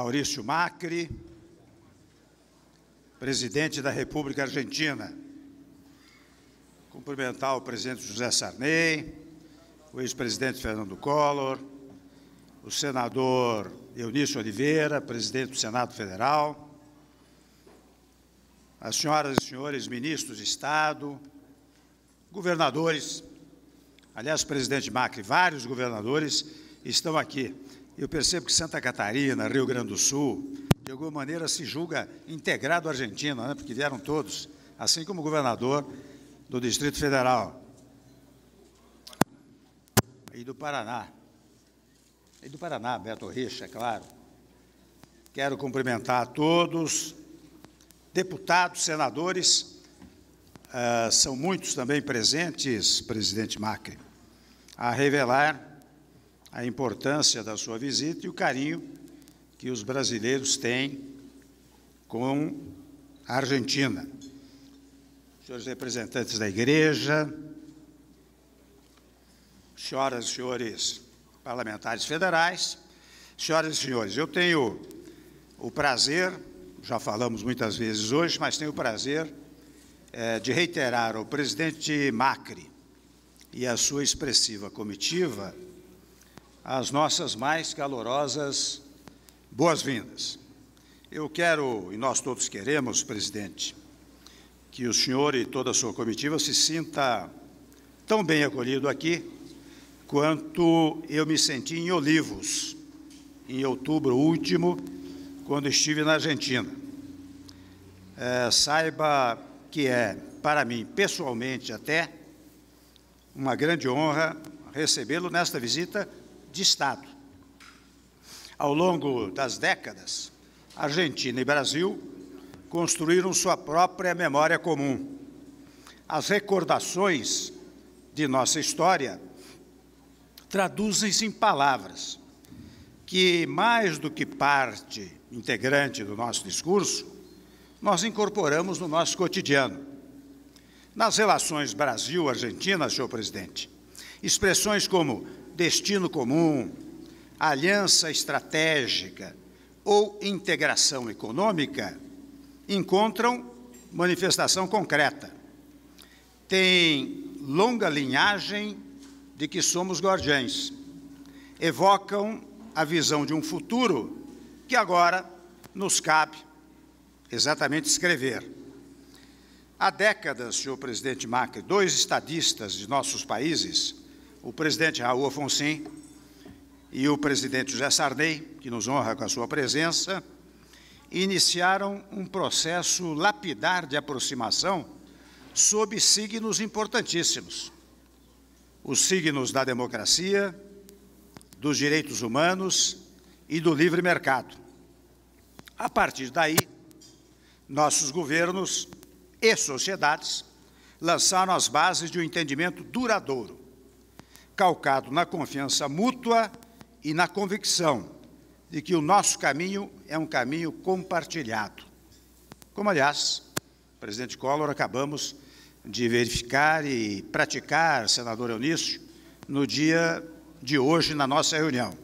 Maurício Macri, presidente da República Argentina. Cumprimentar o presidente José Sarney, o ex-presidente Fernando Collor, o senador Eunício Oliveira, presidente do Senado Federal, as senhoras e senhores ministros de Estado, governadores, aliás, presidente Macri, vários governadores estão aqui. Eu percebo que Santa Catarina, Rio Grande do Sul, de alguma maneira se julga integrado à Argentina, né, porque vieram todos, assim como o governador do Distrito Federal. E do Paraná. E do Paraná, Beto Richa, é claro. Quero cumprimentar a todos, deputados, senadores, uh, são muitos também presentes, presidente Macri, a revelar a importância da sua visita e o carinho que os brasileiros têm com a Argentina. Senhores representantes da Igreja, senhoras e senhores parlamentares federais, senhoras e senhores, eu tenho o prazer, já falamos muitas vezes hoje, mas tenho o prazer é, de reiterar ao presidente Macri e à sua expressiva comitiva as nossas mais calorosas boas-vindas. Eu quero, e nós todos queremos, presidente, que o senhor e toda a sua comitiva se sinta tão bem acolhido aqui quanto eu me senti em Olivos, em outubro último, quando estive na Argentina. É, saiba que é, para mim, pessoalmente até, uma grande honra recebê-lo nesta visita de Estado. Ao longo das décadas, Argentina e Brasil construíram sua própria memória comum. As recordações de nossa história traduzem-se em palavras que, mais do que parte integrante do nosso discurso, nós incorporamos no nosso cotidiano. Nas relações Brasil-Argentina, senhor presidente, expressões como destino comum, aliança estratégica ou integração econômica encontram manifestação concreta. Tem longa linhagem de que somos guardiães. Evocam a visão de um futuro que agora nos cabe exatamente escrever. Há décadas, senhor presidente Macri, dois estadistas de nossos países o presidente Raul Afonso e o presidente José Sarney, que nos honra com a sua presença, iniciaram um processo lapidar de aproximação sob signos importantíssimos. Os signos da democracia, dos direitos humanos e do livre mercado. A partir daí, nossos governos e sociedades lançaram as bases de um entendimento duradouro calcado na confiança mútua e na convicção de que o nosso caminho é um caminho compartilhado. Como, aliás, presidente Collor, acabamos de verificar e praticar, senador Eunício, no dia de hoje, na nossa reunião.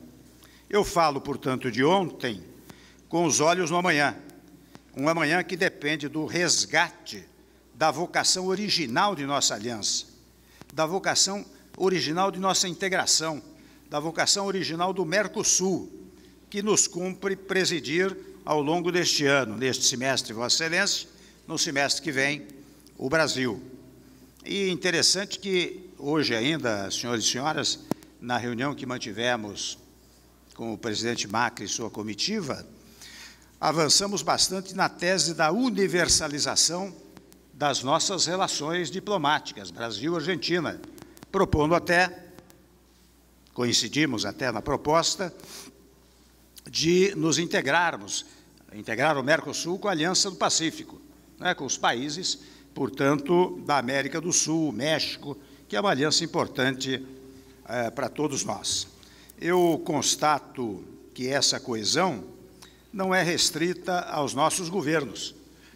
Eu falo, portanto, de ontem com os olhos no amanhã, um amanhã que depende do resgate da vocação original de nossa aliança, da vocação original de nossa integração, da vocação original do Mercosul, que nos cumpre presidir ao longo deste ano, neste semestre, Vossa Excelência, no semestre que vem, o Brasil. E interessante que hoje ainda, senhores e senhoras, na reunião que mantivemos com o presidente Macri e sua comitiva, avançamos bastante na tese da universalização das nossas relações diplomáticas, Brasil-Argentina, propondo até, coincidimos até na proposta, de nos integrarmos, integrar o Mercosul com a Aliança do Pacífico, né, com os países, portanto, da América do Sul, México, que é uma aliança importante é, para todos nós. Eu constato que essa coesão não é restrita aos nossos governos,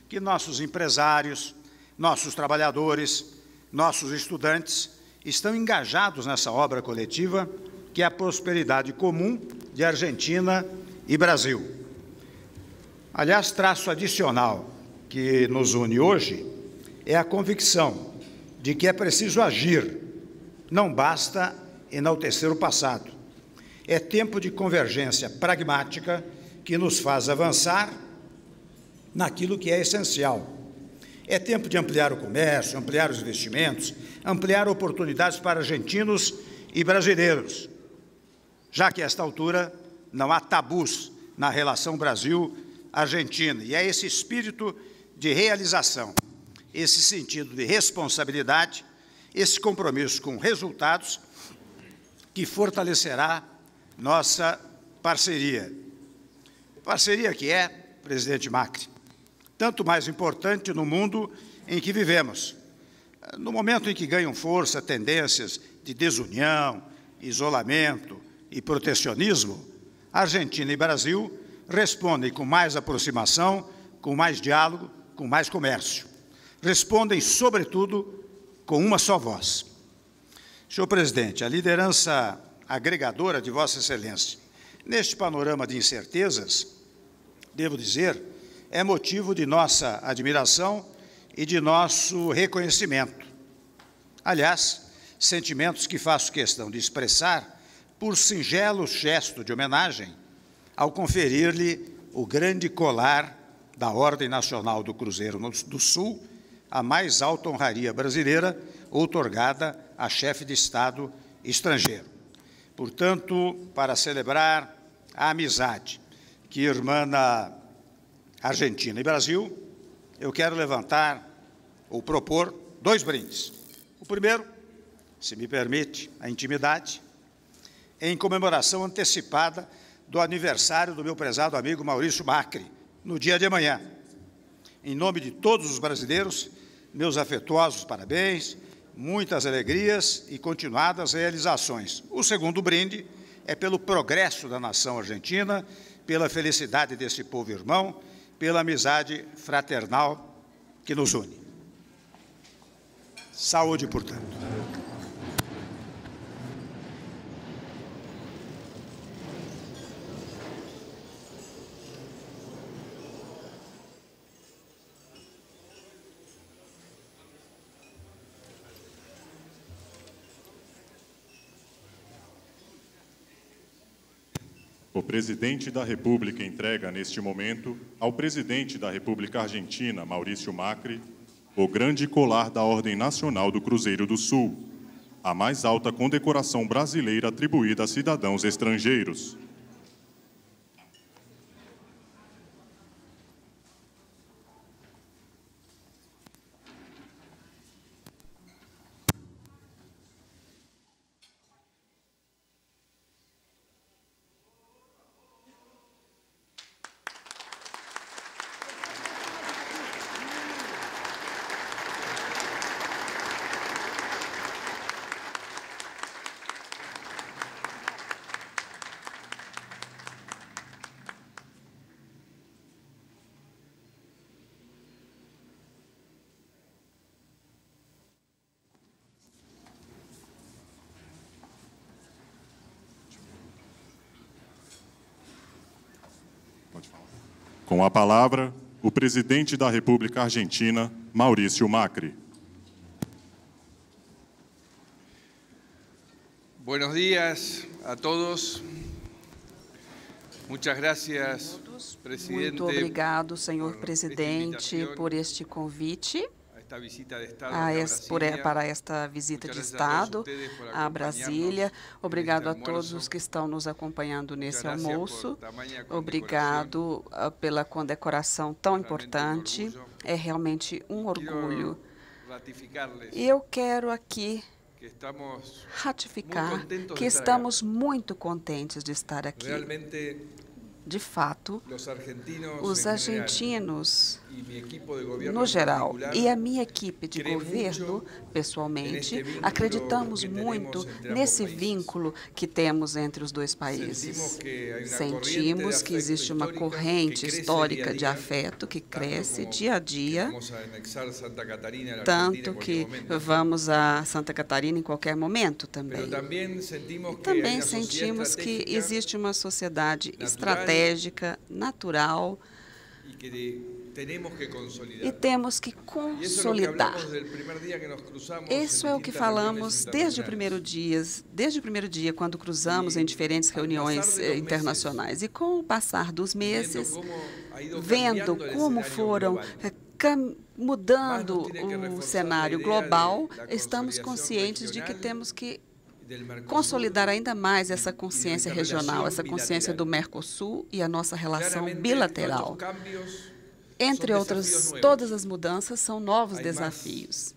que nossos empresários, nossos trabalhadores, nossos estudantes estão engajados nessa obra coletiva que é a prosperidade comum de Argentina e Brasil. Aliás, traço adicional que nos une hoje é a convicção de que é preciso agir, não basta enaltecer o passado. É tempo de convergência pragmática que nos faz avançar naquilo que é essencial. É tempo de ampliar o comércio, ampliar os investimentos, ampliar oportunidades para argentinos e brasileiros, já que a esta altura não há tabus na relação Brasil-Argentina. E é esse espírito de realização, esse sentido de responsabilidade, esse compromisso com resultados que fortalecerá nossa parceria. Parceria que é, presidente Macri, tanto mais importante no mundo em que vivemos. No momento em que ganham força tendências de desunião, isolamento e protecionismo, Argentina e Brasil respondem com mais aproximação, com mais diálogo, com mais comércio. Respondem, sobretudo, com uma só voz. Senhor presidente, a liderança agregadora de Vossa Excelência, neste panorama de incertezas, devo dizer, é motivo de nossa admiração e de nosso reconhecimento. Aliás, sentimentos que faço questão de expressar por singelo gesto de homenagem ao conferir-lhe o grande colar da Ordem Nacional do Cruzeiro do Sul, a mais alta honraria brasileira outorgada a chefe de Estado estrangeiro. Portanto, para celebrar a amizade que irmana Argentina e Brasil, eu quero levantar ou propor dois brindes. O primeiro, se me permite a intimidade, em comemoração antecipada do aniversário do meu prezado amigo Maurício Macri, no dia de amanhã. Em nome de todos os brasileiros, meus afetuosos parabéns, muitas alegrias e continuadas realizações. O segundo brinde é pelo progresso da nação argentina, pela felicidade desse povo irmão, pela amizade fraternal que nos une. Saúde, portanto. Presidente da República entrega, neste momento, ao presidente da República Argentina, Maurício Macri, o grande colar da Ordem Nacional do Cruzeiro do Sul, a mais alta condecoração brasileira atribuída a cidadãos estrangeiros. Com a palavra, o presidente da República Argentina, Maurício Macri. Buenos días a todos. Muchas gracias, presidente. Muito obrigado, senhor presidente, por este convite a es, por, para esta visita de Estado a Brasília. Obrigado a todos os que estão nos acompanhando nesse almoço. Obrigado ah, pela condecoração tão importante. É realmente um orgulho. E eu quero aqui ratificar que estamos muito contentes de estar aqui. De fato, os argentinos no geral. E a minha equipe de governo, pessoalmente, acreditamos muito nesse vínculo que temos entre os dois países. Sentimos que existe uma corrente histórica de afeto que cresce dia a dia, tanto que vamos a Santa Catarina em qualquer momento também. E também sentimos que existe uma sociedade estratégica, natural, E temos que consolidar. Isso é o que falamos desde o primeiro dia, desde o primeiro dia, quando cruzamos em diferentes reuniões eh, internacionais. E com o passar dos meses, vendo como foram eh, mudando o cenário global, estamos conscientes de que temos que consolidar ainda mais essa consciência regional, essa consciência do Mercosul e a nossa relação bilateral. Entre outras, todas as mudanças são novos desafios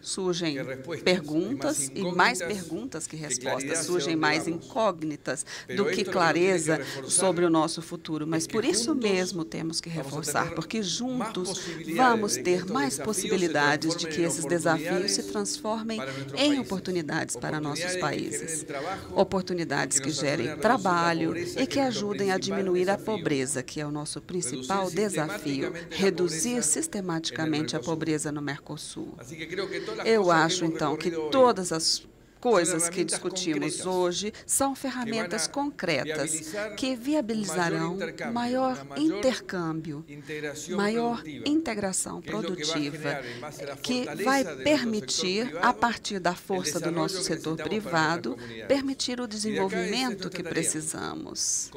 surgem perguntas e mais perguntas que respostas, surgem mais incógnitas do que clareza sobre o nosso futuro. Mas por isso mesmo temos que reforçar, porque juntos vamos ter mais possibilidades de que esses desafios se transformem em oportunidades para nossos países. Oportunidades que gerem trabalho e que ajudem a diminuir a pobreza, que é o nosso principal desafio, reduzir sistematicamente a pobreza no Mercosul. Eu acho, então, que todas as coisas que discutimos hoje são ferramentas concretas que viabilizarão maior intercâmbio, maior integração produtiva, que vai permitir, a partir da força do nosso setor privado, permitir o desenvolvimento que precisamos.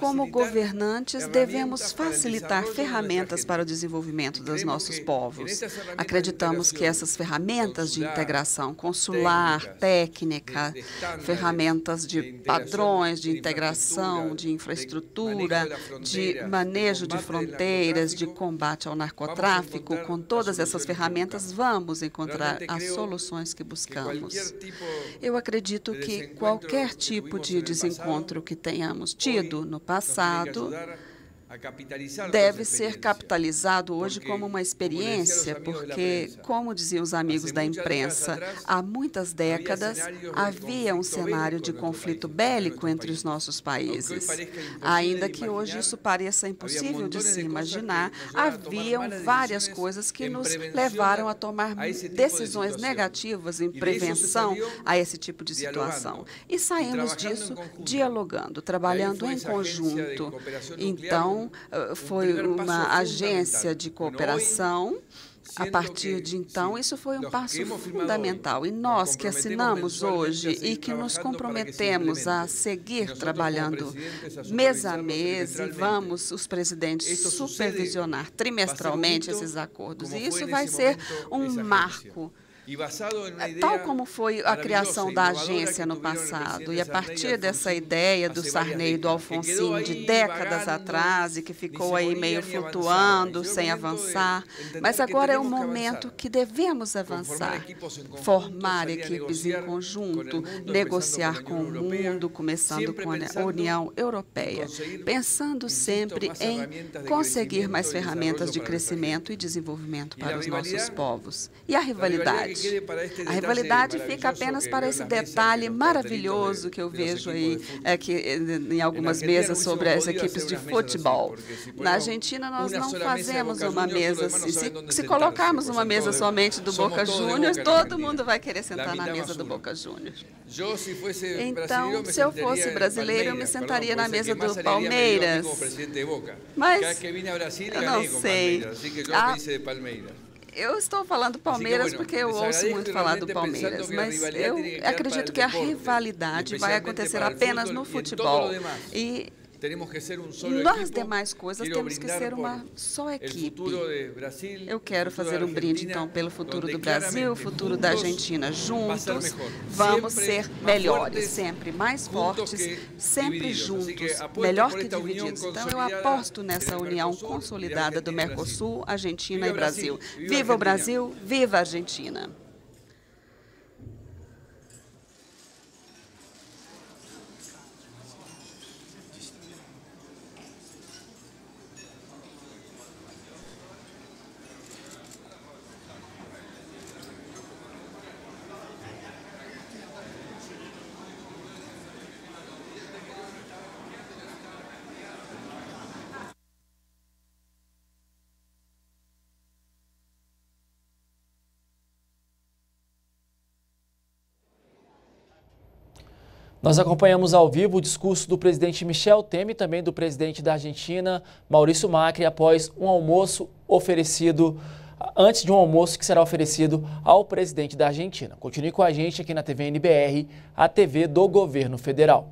Como governantes, devemos facilitar ferramentas para o desenvolvimento dos nossos povos. Acreditamos que essas ferramentas de integração consular, técnica, ferramentas de padrões de integração, de infraestrutura, de manejo de fronteiras, de combate ao narcotráfico. Com todas essas ferramentas, vamos encontrar as soluções que buscamos. Eu acredito que qualquer tipo de desencontro que tenhamos tido no passado deve ser capitalizado hoje como uma experiência, porque, como diziam os amigos da imprensa, há muitas décadas havia um cenário de conflito bélico entre os nossos países. Ainda que hoje isso pareça impossível de se imaginar, haviam várias coisas que nos levaram a tomar decisões negativas em prevenção a esse tipo de situação. E saímos disso dialogando, trabalhando em conjunto. Então, então, foi uma agência de cooperação. A partir de então, isso foi um passo fundamental. E nós que assinamos hoje e que nos comprometemos a seguir trabalhando mês a mês e vamos, os presidentes, supervisionar trimestralmente esses acordos. E isso vai ser um marco é, tal como foi a criação da agência no passado, e a partir dessa ideia do Sarney e do Alfonsin de décadas atrás, e que ficou aí meio flutuando, sem avançar, mas agora é o momento que devemos avançar, formar equipes em conjunto, negociar com o mundo, começando com a União Europeia, pensando sempre em conseguir mais ferramentas de crescimento e desenvolvimento para os nossos povos. E a rivalidade? A rivalidade fica apenas para esse detalhe maravilhoso que eu vejo aí aqui é, em algumas mesas sobre as equipes de futebol. Na Argentina, nós não fazemos uma mesa. Se, se colocarmos uma mesa somente do Boca Juniors, todo mundo vai querer sentar na mesa do Boca Juniors. Então, se eu fosse brasileiro, eu me sentaria na mesa do Palmeiras. Mas eu não sei. Ah, eu estou falando Palmeiras porque eu ouço muito falar do Palmeiras, mas eu acredito que a rivalidade vai acontecer apenas no futebol. E nas demais coisas temos que ser uma só equipe. Eu quero fazer um brinde, então, pelo futuro do Brasil, o futuro da Argentina. Juntos, vamos ser melhores, sempre mais fortes, sempre juntos, melhor que divididos. Então, eu aposto nessa união consolidada do Mercosul, Argentina e Brasil. Viva o Brasil, viva a Argentina! Nós acompanhamos ao vivo o discurso do presidente Michel Temer e também do presidente da Argentina, Maurício Macri, após um almoço oferecido, antes de um almoço que será oferecido ao presidente da Argentina. Continue com a gente aqui na TV NBR, a TV do governo federal.